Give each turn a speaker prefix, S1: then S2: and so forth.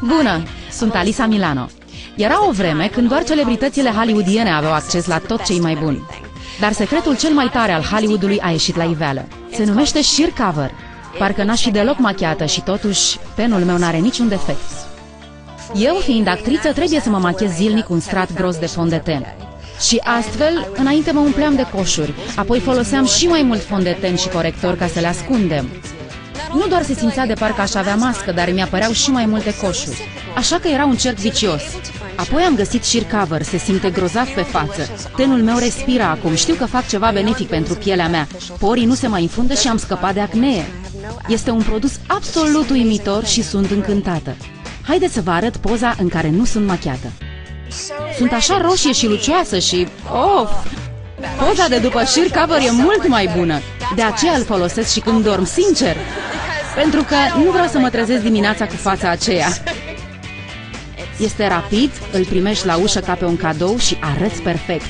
S1: Bună, sunt Alisa Milano. Era o vreme când doar celebritățile hollywoodiene aveau acces la tot ce mai bun. Dar secretul cel mai tare al Hollywoodului a ieșit la iveală. Se numește sheer cover. Parcă n-aș fi deloc machiată și totuși penul meu n-are niciun defect. Eu, fiind actriță, trebuie să mă machiez zilnic un strat gros de fond de ten. Și astfel, înainte mă umpleam de coșuri, apoi foloseam și mai mult fond de ten și corector ca să le ascundem. Nu doar se simțea de parcă aș avea mască, dar mi-apăreau și mai multe coșuri. Așa că era un cerc vicios. Apoi am găsit sheer cover, se simte grozav pe față. Tenul meu respira acum, știu că fac ceva benefic pentru pielea mea. Porii nu se mai infundă și am scăpat de acnee. Este un produs absolut uimitor și sunt încântată. Haideți să vă arăt poza în care nu sunt machiată. Sunt așa roșie și lucioasă și... Of! Poza de după sheer cover e mult mai bună. De aceea îl folosesc și când dorm, sincer. Pentru că nu vreau să mă trezesc dimineața cu fața aceea. Este rapid, îl primești la ușă ca pe un cadou și arăți perfect.